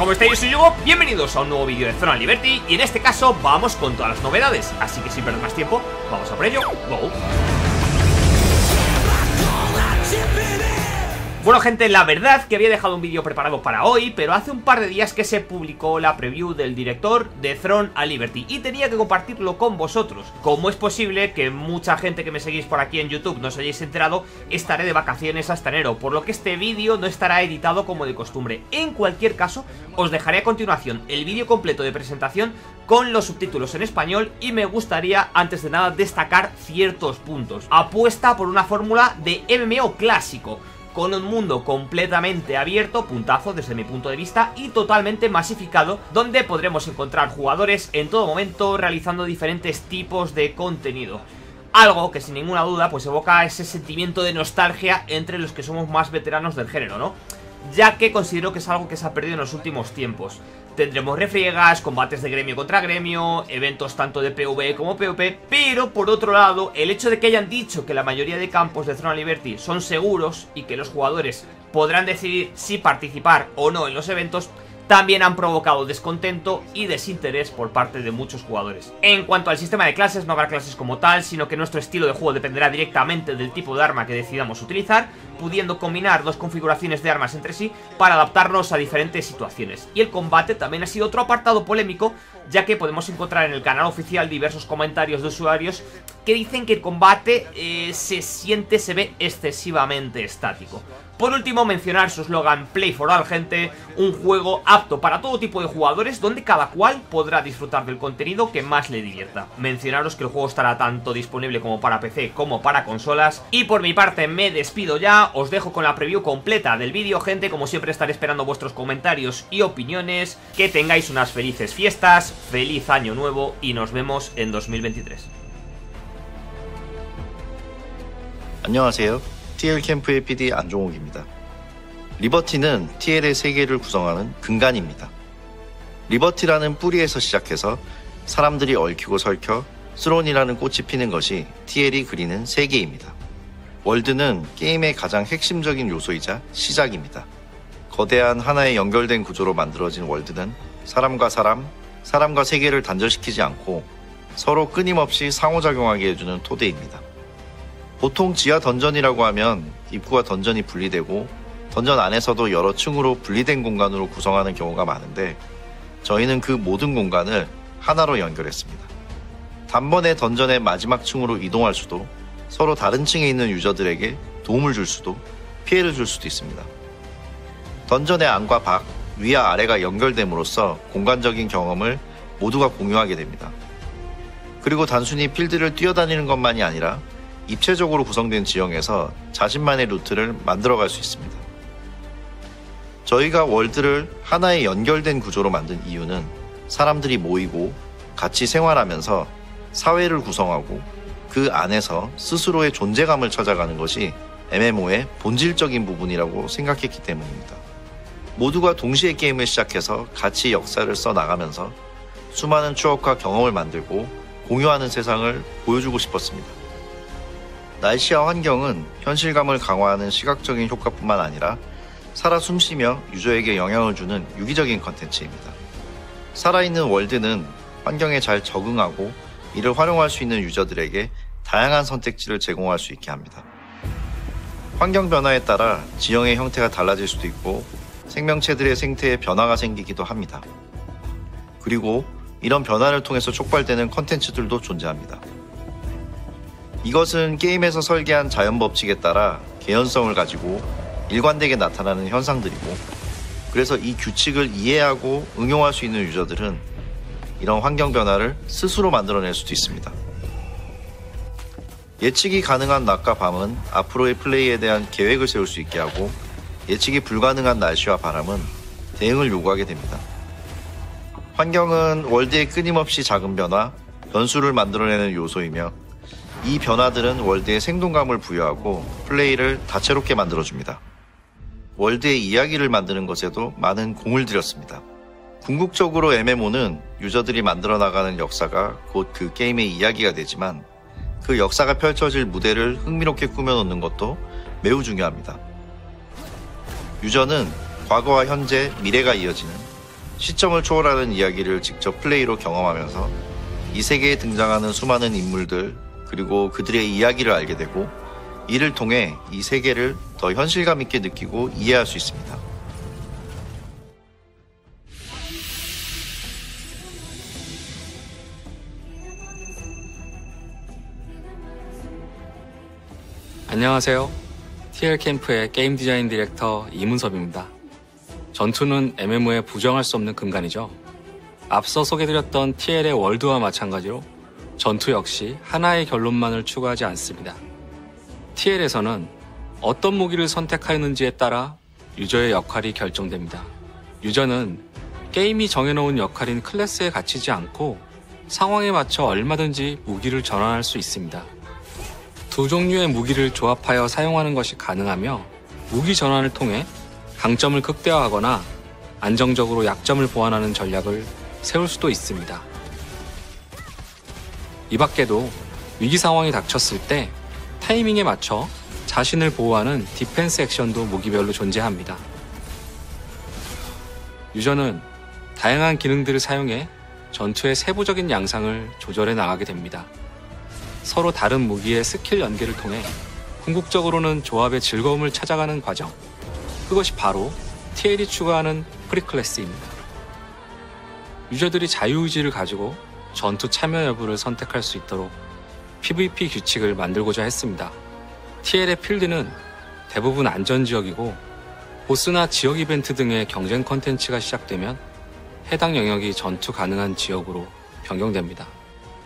¿cómo estáis? Soy Hugo, bienvenidos a un nuevo vídeo de Zona Liberty Y en este caso vamos con todas las novedades Así que sin perder más tiempo, vamos a por ello ¡Go! Bueno gente, la verdad que había dejado un vídeo preparado para hoy, pero hace un par de días que se publicó la preview del director de Throne a Liberty y tenía que compartirlo con vosotros. Como es posible que mucha gente que me seguís por aquí en YouTube no os hayáis enterado, estaré de vacaciones hasta enero, por lo que este vídeo no estará editado como de costumbre. En cualquier caso, os dejaré a continuación el vídeo completo de presentación con los subtítulos en español y me gustaría, antes de nada, destacar ciertos puntos. Apuesta por una fórmula de MMO clásico, con un mundo completamente abierto, puntazo desde mi punto de vista, y totalmente masificado, donde podremos encontrar jugadores en todo momento realizando diferentes tipos de contenido. Algo que sin ninguna duda pues evoca ese sentimiento de nostalgia entre los que somos más veteranos del género, ¿no? Ya que considero que es algo que se ha perdido en los últimos tiempos. Tendremos refriegas, combates de gremio contra gremio, eventos tanto de PvE como PvP, pero por otro lado, el hecho de que hayan dicho que la mayoría de campos de Throne Liberty son seguros y que los jugadores podrán decidir si participar o no en los eventos, también han provocado descontento y desinterés por parte de muchos jugadores. En cuanto al sistema de clases, no habrá clases como tal, sino que nuestro estilo de juego dependerá directamente del tipo de arma que decidamos utilizar, pudiendo combinar dos configuraciones de armas entre sí para adaptarnos a diferentes situaciones. Y el combate también ha sido otro apartado polémico, ya que podemos encontrar en el canal oficial diversos comentarios de usuarios que dicen que el combate eh, se siente, se ve excesivamente estático. Por último, mencionar su eslogan Play for All, gente, un juego apto para todo tipo de jugadores donde cada cual podrá disfrutar del contenido que más le divierta. Mencionaros que el juego estará tanto disponible como para PC como para consolas. Y por mi parte me despido ya, os dejo con la preview completa del vídeo, gente, como siempre estaré esperando vuestros comentarios y opiniones. Que tengáis unas felices fiestas, feliz año nuevo y nos vemos en 2023. 안녕하세요. TL 캠프의 PD 안종욱입니다. 리버티는 TL의 세계를 구성하는 근간입니다. 리버티라는 뿌리에서 시작해서 사람들이 얽히고 설켜 스론이라는 꽃이 피는 것이 TL이 그리는 세계입니다. world는 게임의 가장 핵심적인 요소이자 시작입니다. 거대한 하나의 연결된 구조로 만들어진 world는 사람과 사람, 사람과 세계를 단절시키지 않고 서로 끊임없이 상호작용하게 해주는 토대입니다. 보통 지하 던전이라고 하면 입구와 던전이 분리되고 던전 안에서도 여러 층으로 분리된 공간으로 구성하는 경우가 많은데 저희는 그 모든 공간을 하나로 연결했습니다. 단번에 던전의 마지막 층으로 이동할 수도 서로 다른 층에 있는 유저들에게 도움을 줄 수도 피해를 줄 수도 있습니다. 던전의 안과 밖, 위와 아래가 연결됨으로써 공간적인 경험을 모두가 공유하게 됩니다. 그리고 단순히 필드를 뛰어다니는 것만이 아니라 입체적으로 구성된 지형에서 자신만의 루트를 만들어갈 수 있습니다. 저희가 월드를 하나의 연결된 구조로 만든 이유는 사람들이 모이고 같이 생활하면서 사회를 구성하고 그 안에서 스스로의 존재감을 찾아가는 것이 MMO의 본질적인 부분이라고 생각했기 때문입니다. 모두가 동시에 게임을 시작해서 같이 역사를 써 나가면서 수많은 추억과 경험을 만들고 공유하는 세상을 보여주고 싶었습니다. 날씨와 환경은 현실감을 강화하는 시각적인 효과뿐만 아니라 살아 숨쉬며 유저에게 영향을 주는 유기적인 컨텐츠입니다. 살아있는 월드는 환경에 잘 적응하고 이를 활용할 수 있는 유저들에게 다양한 선택지를 제공할 수 있게 합니다. 환경 변화에 따라 지형의 형태가 달라질 수도 있고 생명체들의 생태에 변화가 생기기도 합니다. 그리고 이런 변화를 통해서 촉발되는 컨텐츠들도 존재합니다. 이것은 게임에서 설계한 자연 법칙에 따라 개연성을 가지고 일관되게 나타나는 현상들이고 그래서 이 규칙을 이해하고 응용할 수 있는 유저들은 이런 환경 변화를 스스로 만들어낼 수도 있습니다. 예측이 가능한 낮과 밤은 앞으로의 플레이에 대한 계획을 세울 수 있게 하고 예측이 불가능한 날씨와 바람은 대응을 요구하게 됩니다. 환경은 월드의 끊임없이 작은 변화, 변수를 만들어내는 요소이며 이 변화들은 월드에 생동감을 부여하고 플레이를 다채롭게 만들어줍니다. 월드의 이야기를 만드는 것에도 많은 공을 들였습니다. 궁극적으로 MMO는 유저들이 만들어 나가는 역사가 곧 그 게임의 이야기가 되지만 그 역사가 펼쳐질 무대를 흥미롭게 꾸며놓는 것도 매우 중요합니다. 유저는 과거와 현재, 미래가 이어지는 시점을 초월하는 이야기를 직접 플레이로 경험하면서 이 세계에 등장하는 수많은 인물들 그리고 그들의 이야기를 알게 되고 이를 통해 이 세계를 더 현실감 있게 느끼고 이해할 수 있습니다. 안녕하세요. TL 캠프의 게임 디자인 디렉터 이문섭입니다. 전투는 MMO의 부정할 수 없는 근간이죠. 앞서 소개드렸던 TL의 world와 마찬가지로 전투 역시 하나의 결론만을 추구하지 않습니다. TL에서는 어떤 무기를 선택하였는지에 따라 유저의 역할이 결정됩니다. 유저는 게임이 정해놓은 역할인 클래스에 갇히지 않고 상황에 맞춰 얼마든지 무기를 전환할 수 있습니다. 두 종류의 무기를 조합하여 사용하는 것이 가능하며 무기 전환을 통해 강점을 극대화하거나 안정적으로 약점을 보완하는 전략을 세울 수도 있습니다. 이 밖에도 위기 상황이 닥쳤을 때 타이밍에 맞춰 자신을 보호하는 디펜스 액션도 무기별로 존재합니다. 유저는 다양한 기능들을 사용해 전투의 세부적인 양상을 조절해 나가게 됩니다. 서로 다른 무기의 스킬 연계를 통해 궁극적으로는 조합의 즐거움을 찾아가는 과정. 그것이 바로 TL이 추구하는 free class입니다. 유저들이 자유의지를 가지고 전투 참여 여부를 선택할 수 있도록 PVP 규칙을 만들고자 했습니다. TL의 필드는 대부분 안전지역이고 보스나 지역 이벤트 등의 경쟁 컨텐츠가 시작되면 해당 영역이 전투 가능한 지역으로 변경됩니다.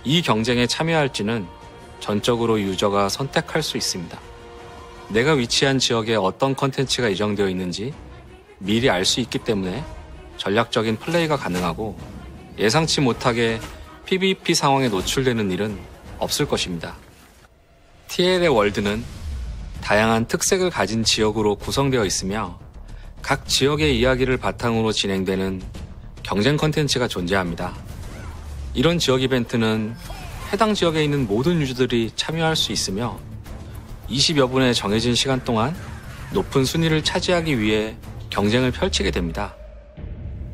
이 경쟁에 참여할지는 전적으로 유저가 선택할 수 있습니다. 내가 위치한 지역에 어떤 컨텐츠가 예정되어 있는지 미리 알 수 있기 때문에 전략적인 플레이가 가능하고 예상치 못하게 PVP 상황에 노출되는 일은 없을 것입니다. TL의 world는 다양한 특색을 가진 지역으로 구성되어 있으며 각 지역의 이야기를 바탕으로 진행되는 경쟁 컨텐츠가 존재합니다. 이런 지역 이벤트는 해당 지역에 있는 모든 유저들이 참여할 수 있으며 20여 분의 정해진 시간 동안 높은 순위를 차지하기 위해 경쟁을 펼치게 됩니다.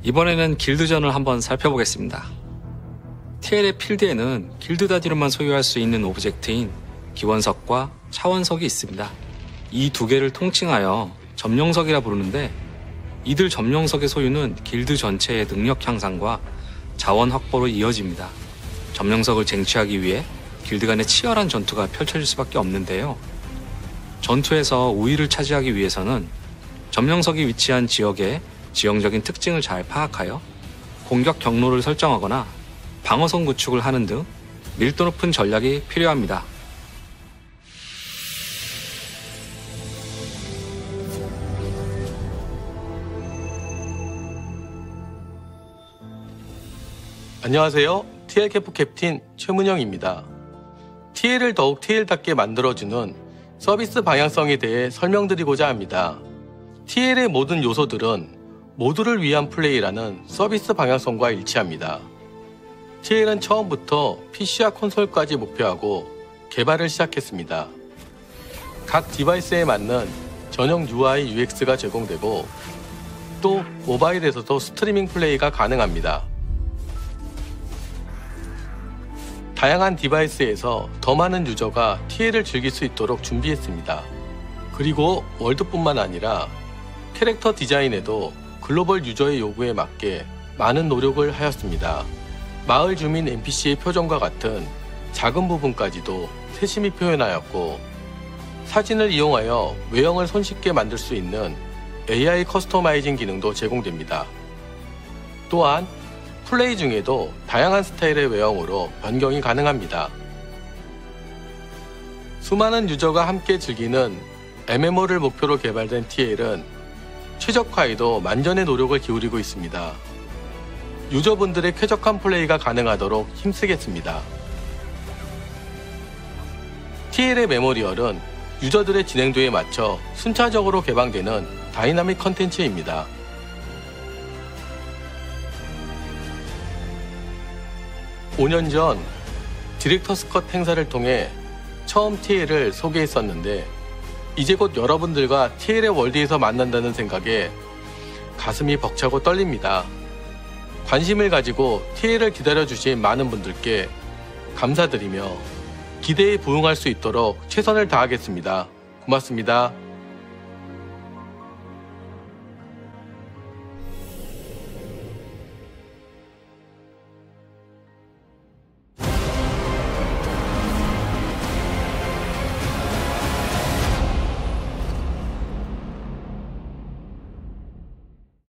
이번에는 길드전을 한번 살펴보겠습니다. TL의 필드에는 길드 단위로만 소유할 수 있는 object인 기원석과 차원석이 있습니다. 이 두 개를 통칭하여 점령석이라 부르는데 이들 점령석의 소유는 길드 전체의 능력 향상과 자원 확보로 이어집니다. 점령석을 쟁취하기 위해 길드 간의 치열한 전투가 펼쳐질 수밖에 없는데요. 전투에서 우위를 차지하기 위해서는 점령석이 위치한 지역의 지형적인 특징을 잘 파악하여 공격 경로를 설정하거나 방어선 구축을 하는 등 밀도 높은 전략이 필요합니다. 안녕하세요. TL 캠프 captain 최문영입니다. TL을 더욱 TL답게 만들어주는 서비스 방향성에 대해 설명드리고자 합니다. TL의 모든 요소들은 모두를 위한 플레이라는 서비스 방향성과 일치합니다. TL은 처음부터 PC와 콘솔까지 목표하고 개발을 시작했습니다. 각 device에 맞는 전용 UI, UX가 제공되고 또 모바일에서도 스트리밍 플레이가 가능합니다. 다양한 device에서 더 많은 유저가 TL을 즐길 수 있도록 준비했습니다. 그리고 world뿐만 아니라 캐릭터 디자인에도 글로벌 유저의 요구에 맞게 많은 노력을 하였습니다. 마을 주민 NPC의 표정과 같은 작은 부분까지도 세심히 표현하였고 사진을 이용하여 외형을 손쉽게 만들 수 있는 AI customizing 기능도 제공됩니다. 또한 플레이 중에도 다양한 스타일의 외형으로 변경이 가능합니다. 수많은 유저가 함께 즐기는 MMO를 목표로 개발된 TL은 최적화에도 만전의 노력을 기울이고 있습니다. 유저분들의 쾌적한 플레이가 가능하도록 힘쓰겠습니다. TL의 memorial은 유저들의 진행도에 맞춰 순차적으로 개방되는 다이나믹 컨텐츠입니다. 5년 전 director's cut 행사를 통해 처음 TL을 소개했었는데 이제 곧 여러분들과 TL의 월드에서 만난다는 생각에 가슴이 벅차고 떨립니다. 관심을 가지고 TL을 기다려주신 많은 분들께 감사드리며 기대에 부응할 수 있도록 최선을 다하겠습니다. 고맙습니다.